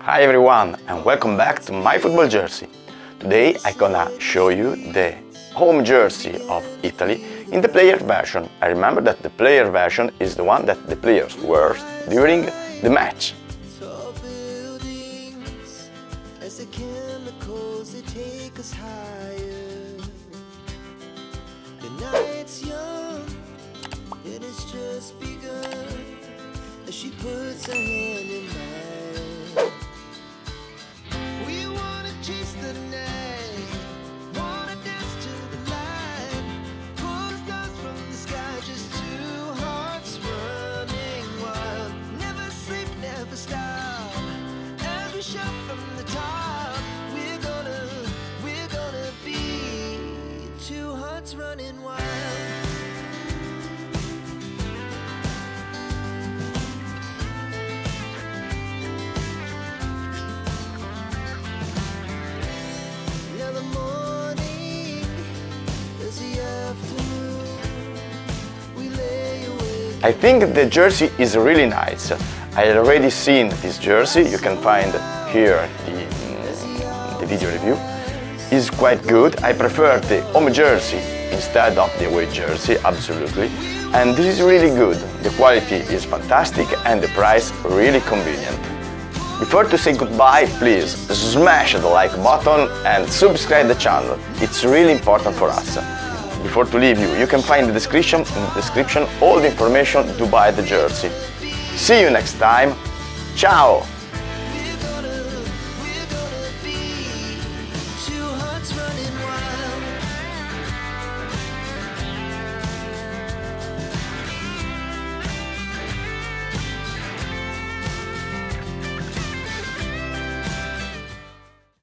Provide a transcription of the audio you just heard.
Hi everyone and welcome back to my football jersey. Today I'm gonna show you the home jersey of Italy in the player version. I remember that the player version is the one that the players wear during the match. Hearts running wild. I think the jersey is really nice. I already seen this jersey, you can find here the, the video review. It's quite good. I prefer the home jersey instead of the away jersey, absolutely. And this is really good. The quality is fantastic and the price really convenient. Before to say goodbye, please smash the like button and subscribe the channel. It's really important for us. Before to leave you, you can find in the description, in the description all the information to buy the jersey. See you next time. Ciao!